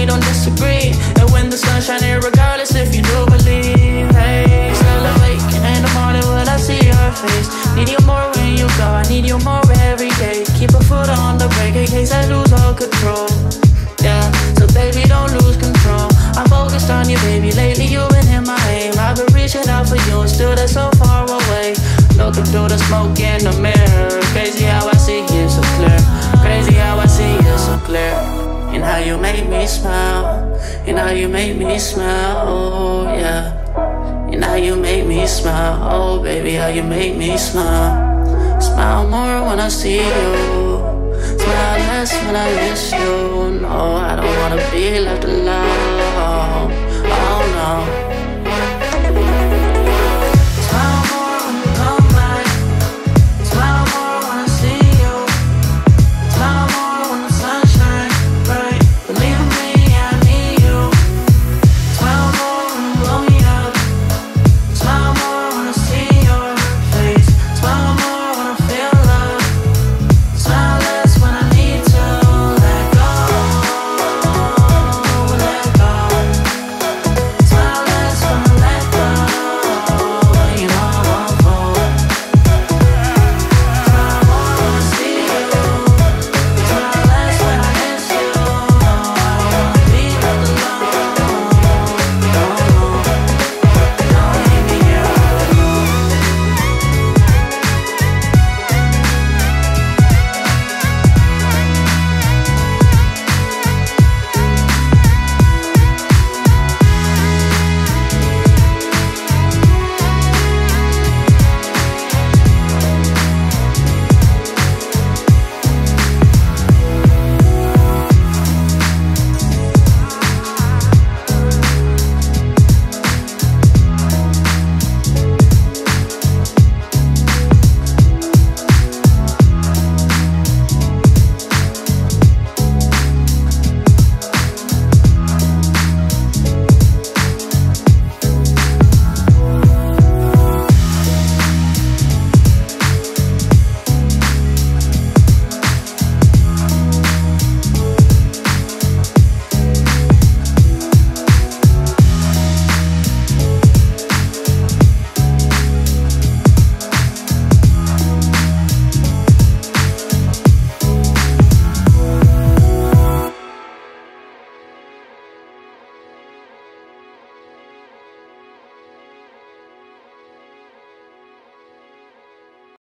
we don't disagree. And when the sun's shining, regardless if you do believe. Hey, still awake in the morning when I see your face. Need you more when you go, I need you more every day. Keep a foot on the brake in case I lose all control. Yeah, so baby, don't lose control. I'm focused on you, baby. Lately, you've been in my aim. I've been reaching out for you, and still they're so far away. Looking through the smoke in the mirror. And how you make me smile. And how you make me smile. Oh, yeah. And how you make me smile. Oh, baby, how you make me smile. Smile more when I see you. Smile less when I miss you. No, I don't wanna be left alone.